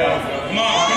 Mano.